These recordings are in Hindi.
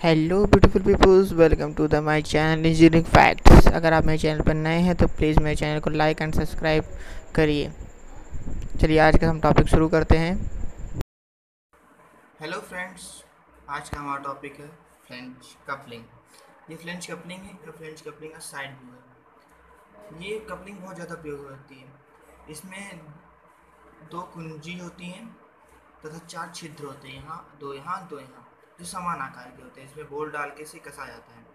Hello beautiful peoples welcome to the my channel engineering facts अगर आप मेरे चैनल पर नए हैं तो प्लीज़ मेरे चैनल को लाइक एंड सब्सक्राइब करिए। चलिए, आज का हम टॉपिक शुरू करते हैं। हेलो फ्रेंड्स आज का हमारा टॉपिक है फ्रेंच कपलिंग ये फ्रेंच कपलिंग है, या फ्रेंच कपलिंग का साइड व्यू है। ये कपलिंग बहुत ज़्यादा उपयोग होती है। इसमें दो कुंजी होती हैं तथा चार छिद्र होते हैं। यहाँ दो यहाँ दो, यहाँ जो समान आकार के होते हैं, इसमें बोल डाल के इसे कसा जाता है।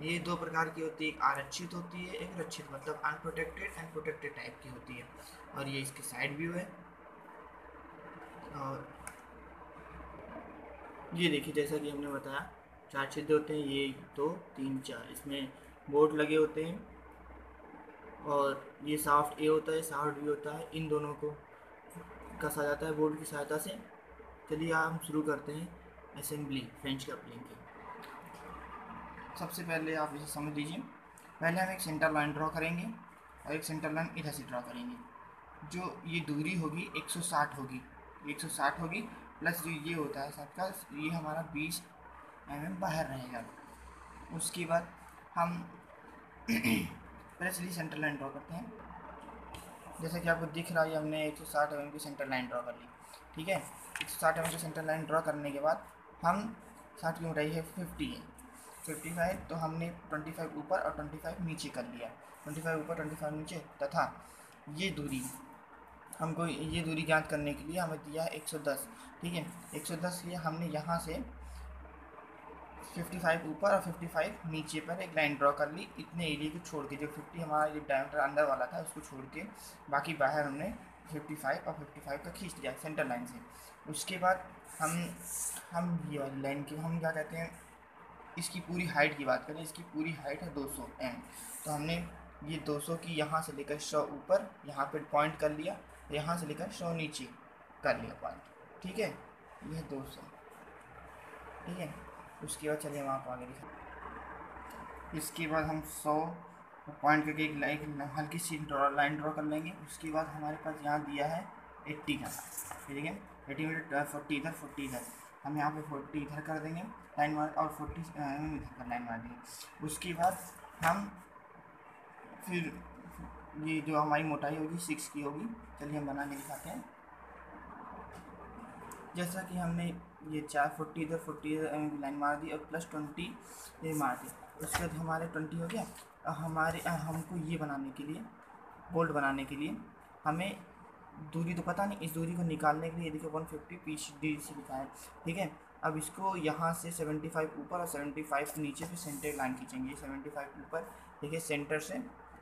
ये दो प्रकार की होती है, एक आरक्षित होती है, एक रक्षित मतलब अनप्रोटेक्टेड एंड प्रोटेक्टेड टाइप की होती है। और ये इसकी साइड व्यू है। और ये देखिए, जैसा कि हमने बताया, चार छिद्र होते हैं, ये दो, तीन, चार, इसमें बोर्ड लगे होते हैं। और ये साफ्ट ए होता है साफ्ट बी होता है, इन दोनों को कसा जाता है, बोर्ड की सहायता से। चलिए हम शुरू करते हैं। असेंबली फ्रेंच की सबसे पहले आप इसे समझ लीजिए। पहले हम एक सेंटर लाइन ड्रॉ करेंगे और एक सेंटर लाइन इधर से ड्रॉ करेंगे। जो ये दूरी होगी 160 होगी। 160 होगी प्लस जो ये होता है सबका, ये हमारा 20 एम mm बाहर रहेगा। उसके बाद हम पहले सेंटर लाइन ड्रॉ करते हैं। जैसा कि आपको दिख रहा है हमने 160 एम mm की सेंटर लाइन ड्रॉ कर ली। ठीक है? 160 एम mm की सेंटर लाइन ड्रॉ करने के बाद हम साठ की मोटाई है फिफ्टी फिफ्टी फाइव तो हमने ट्वेंटी फाइव ऊपर और ट्वेंटी फाइव नीचे कर लिया। ट्वेंटी फाइव ऊपर ट्वेंटी फाइव नीचे तथा ये दूरी। हमको ये दूरी ज्ञात करने के लिए हमें दिया है एक सौ दस, ठीक है? एक सौ दस लिए हमने यहाँ से फिफ्टी फाइव ऊपर और फिफ्टी फाइव नीचे पर एक लाइन ड्रॉ कर ली। इतने एरिया को छोड़ के, जो फिफ्टी हमारा जो डायमीटर अंदर वाला था, उसको छोड़ के बाकी बाहर हमने फिफ्टी फाइव और फिफ्टी फाइव का खींच दिया सेंटर लाइन से। उसके बाद हम हम ये वाली लाइन की, हम क्या कहते हैं, इसकी पूरी हाइट की बात करें, इसकी पूरी हाइट है 200 एम तो हमने ये 200 की यहाँ से लेकर सौ ऊपर, यहाँ पे पॉइंट कर लिया, यहाँ से लेकर सौ नीचे कर लिया पॉइंट ठीक है? यह 200 ठीक है? उसके बाद चलिए हम आप आगे दिखा इसके बाद हम 100 पॉइंट करके एक लाइन हल्की सी लाइन ड्रॉ कर लेंगे। उसके बाद हमारे पास यहाँ दिया है एट्टी का। ठीक है? एटी मीटर फोर्टी इधर फोर्टी इधर। हम यहाँ पे फोर्टी इधर कर देंगे। लाइन मार और फोर्टी इधर पर लाइन मार देंगे उसके बाद हम फिर, ये जो हमारी मोटाई होगी सिक्स की होगी। चलिए हम बनाने दिखाते हैं। जैसा कि हमने ये चार फोर्टी इधर फोर्टी इधर लाइन मार दी और प्लस ट्वेंटी ये मार दी। उसके बाद हमारे ट्वेंटी हो गया। हमारे हमको ये बनाने के लिए बोल्ट बनाने के लिए, हमें दूरी तो पता नहीं, इस दूरी को निकालने के लिए देखिए वन फिफ्टी पीस डी से लिखा है, ठीक है? अब इसको यहाँ से सेवेंटी फाइव ऊपर और सेवेंटी फाइव नीचे फिर सेंटर लाइन खींचेंगे सेवेंटी फाइव ऊपर, देखिए सेंटर से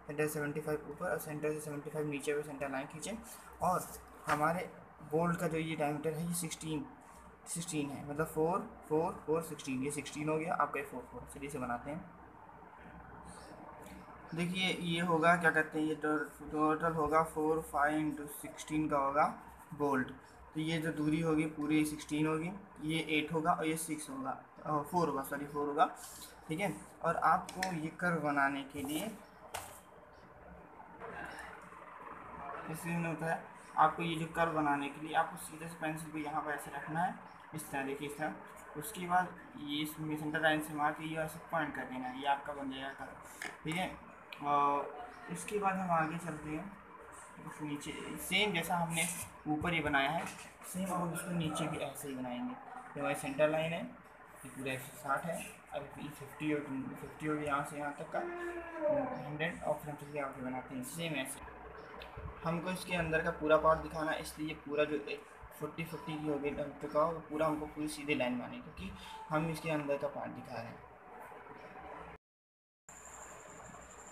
सेंटर सेवेंटी फाइव ऊपर और सेंटर से सेवेंटी फाइव नीचे पे सेंटर लाइन खींचें, और हमारे बोल्ट का जो ये डायमीटर है, ये सिक्सटीन सिक्सटीन है मतलब फोर फोर फोर सिक्सटीन ये सिक्सटीन हो गया आपका फोर फोर चलिए से बनाते हैं। देखिए, ये होगा, क्या कहते हैं, ये टोटल होगा फोर, फाइव इंटू सिक्सटीन का होगा बोल्ट। तो ये जो दूरी होगी, पूरी सिक्सटीन होगी, ये एट होगा और ये सिक्स होगा फोर होगा, सॉरी, फोर होगा, ठीक है? और आपको ये कर्व बनाने के लिए मैंने बताया, आपको ये जो कर्व बनाने के लिए, आपको सीधे से पेंसिल को यहाँ पर ऐसे रखना है, इस तरह, देखिए, इस तरह। उसके बाद ये इसमें सेंटर लाइन से मार के ये ऐसे पॉइंट कर देना है, ये आपका बन जाएगा कर्व, ठीक है? और इसके बाद हम आगे चलते हैं। उस नीचे सेम जैसा हमने ऊपर ही बनाया है सेम हम उसको नीचे भी ऐसे ही बनाएँगे। ये हमारी सेंटर लाइन है, ये पूरा एक सौ साठ है। अब फिफ्टी और फिफ्टी होगी यहाँ से यहाँ तक का हंड्रेड और फिर हम चलिए आगे बनाते हैं। सेम ऐसे। हमको इसके अंदर का पूरा पार्ट दिखाना है, इसलिए पूरा जो फोर्टी फोर्टी की हो होगी का पूरा हमको पूरी सीधे लाइन बनानी क्योंकि हम इसके अंदर का पार्ट दिखा रहे हैं।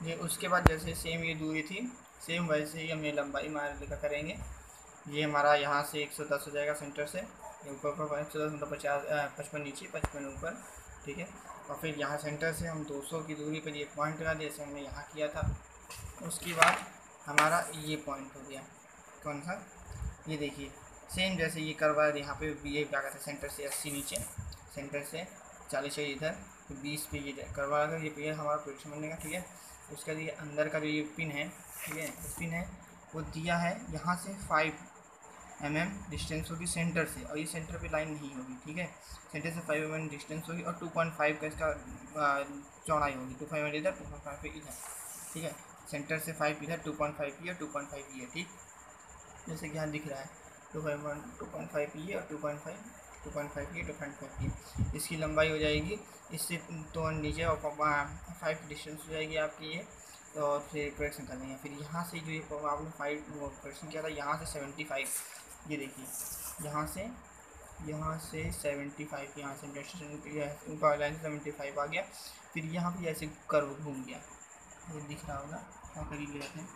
ये उसके बाद जैसे सेम ये दूरी थी सेम वैसे ही हम ये लंबाई मार लिखा करेंगे। ये हमारा यहाँ से 110 हो जाएगा सेंटर से। ऊपर ऊपर एक सौ दस मतलब पचास पचपन नीचे, पचपन ऊपर, ठीक है? और फिर यहाँ सेंटर से हम 200 की दूरी पर ये पॉइंट लगा दिया, जैसे हमने यहाँ किया था। उसके बाद हमारा ये पॉइंट हो गया। कौन सा? ये देखिए सेम जैसे ये करवा यहाँ पे ये क्या कहते सेंटर से अस्सी नीचे सेंटर से चालीस इधर तो बीस पे ये करवा ये पे हमारा प्रोडक्शन बनेगा ठीक है? उसका ये अंदर का जो ये पिन है, ठीक है पिन है, वो दिया है यहाँ से फाइव एम एम डिस्टेंस होगी सेंटर से और ये सेंटर पे लाइन नहीं होगी, ठीक है? सेंटर से फाइव एम एम डिस्टेंस होगी और टू पॉइंट फाइव का इसका चौड़ाई होगी टू फाइव इधर टू पॉइंट फाइव इधर, ठीक है? सेंटर से फाइव इधर टू पॉइंट फाइव ये टू पॉइंट फाइव ये, ठीक? जैसे कि यहाँ दिख रहा है two five two point five ये और two point five two point five की टू पॉइंट फाइव ये इसकी लंबाई हो जाएगी, इससे तो नीचे और फाइव डिस्टेंस हो जाएगी आपकी ये, और फिर करेक्शन कर लेंगे फिर यहाँ से जो आपने फाइव करेक्शन किया था, यहाँ से सेवेंटी फाइव ये देखिए। यहाँ से यहाँ से सेवेंटी फाइव यहाँ से लाइन सेवेंटी फाइव आ गया। फिर यहाँ पे ऐसे कर्व घूम गया। ये दिख रहा होगा, यहाँ करीब ले जाते हैं।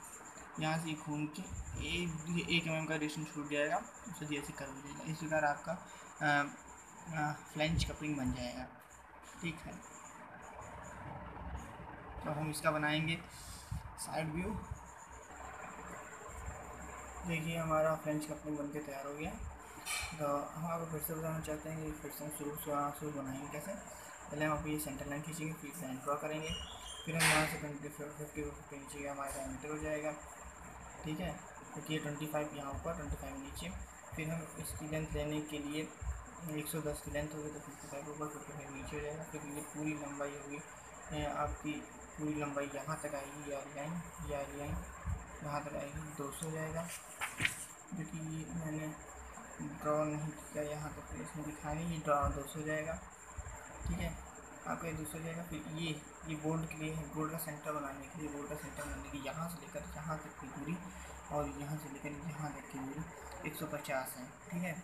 यहाँ से घूम के एक एक एम का डिस्टेंस छूट जाएगा उससे जैसे कर्व हो जाएगा इस प्रकार आपका फ्लेंच कपलिंग बन जाएगा। ठीक है। तो हम इसका बनाएँगे साइड व्यू देखिए, हमारा फ्रेंच कपलिंग बनके तैयार हो गया। तो हम आपको फिर से बताना चाहते हैं कि फिर से हम शुरू शुरू बनाएँगे कैसे? पहले हम अभी सेंटर लाइन खींचेंगे, फिर लाइन ड्रॉ करेंगे। फिर हम यहाँ से ट्वेंटी फिफ्टी फिफ्टी नीचे हमारा डायमीटर हो जाएगा। ठीक है? क्योंकि ये ट्वेंटी फाइव यहाँ ऊपर ट्वेंटी फाइव नीचे। फिर हम इसकी लेंथ लेने के लिए, एक सौ दस की लेंथ होगी तो फिफ्टी फाइव ऊपर फिफ्टी फाइव नीचे हो। जाएगा फिर ये पूरी लंबाई होगी आपकी पूरी लंबाई यहाँ तक आएगी, या लाइन या लाइन यहाँ तक आएगी, दो सौ जाएगा। जो कि ये मैंने ड्रॉ नहीं किया, यहाँ तक तो इसमें दिखाने ये ड्रॉ दो सौ जाएगा। ठीक है? आपका दो सौ जाएगा, फिर ये ये बोर्ड के लिए बोर्ड का सेंटर बनाने के लिए बोर्ड का सेंटर बनाने के लिए यहाँ से लेकर यहाँ तक की दूरी और यहाँ से लेकर यहाँ तक की दूरी एक सौ पचास है, ठीक है?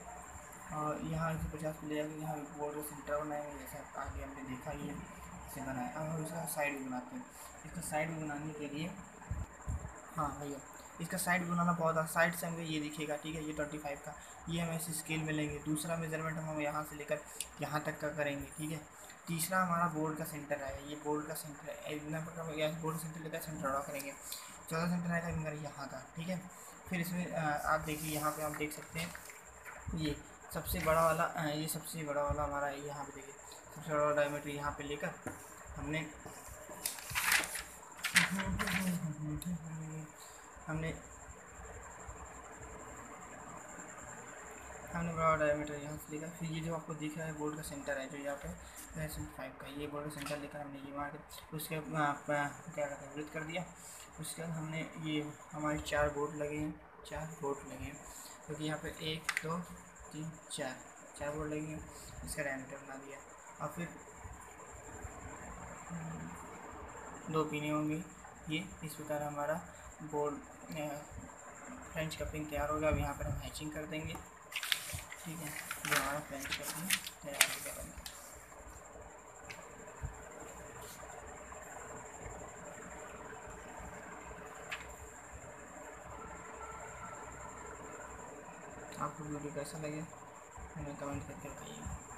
और यहाँ एक सौ पचास को ले जाकर यहाँ बोर्ड का सेंटर बनाएँगे, जैसे आगे हमने देखा ये इसे बनाया। अब हम इसका साइड भी बनाते हैं। इसका साइड भी बनाने के लिए हाँ भैया, इसका साइड बनाना बहुत साइड से हमें ये दिखेगा, ठीक है? ये ट्वेंटी फाइव का, ये हम ऐसे स्केल में लेंगे। दूसरा मेज़रमेंट हम यहाँ से लेकर यहाँ तक का करेंगे, ठीक है? तीसरा हमारा बोर्ड का सेंटर है, ये बोर्ड का सेंटर है। बोर्ड सेंटर लेकर सेंटर ड्रॉ करेंगे। चौदह सेंटर का फिंगर यहाँ का, ठीक है? फिर इसमें आप देखिए यहाँ पे आप देख सकते हैं, ये सबसे बड़ा वाला ये सबसे बड़ा वाला हमारा यहाँ पे देखिए, सबसे बड़ा डायमीटर यहाँ पे लेकर हमने हमने हमने बड़ा डायमीटर यहाँ से लेकर फिर ये जो आपको दिख रहा है, बोर्ड का सेंटर है, जो यहाँ पे फाइव का। ये बोर्ड का सेंटर लेकर हमने ये मार उसके क्या कहते हैं वृत्त कर दिया। उसके बाद हमने ये, हमारे चार बोर्ड लगे हैं, चार बोर्ड लगे हैं। क्योंकि तो यहाँ पर एक, दो, तीन, चार चार बोर्ड लगे हैं, इसका डायमीटर बना दिया। और फिर, दो पीने होंगे। ये, इस प्रकार हमारा बोर्ड फ्रेंच कपिंग तैयार होगा अब यहाँ पर हम हैचिंग कर देंगे। ठीक है। ये हमारा फ्रेंच कपिंग तैयार हो। गया बनकर आपको वीडियो कैसा लगे? हमें कमेंट करके बताइए।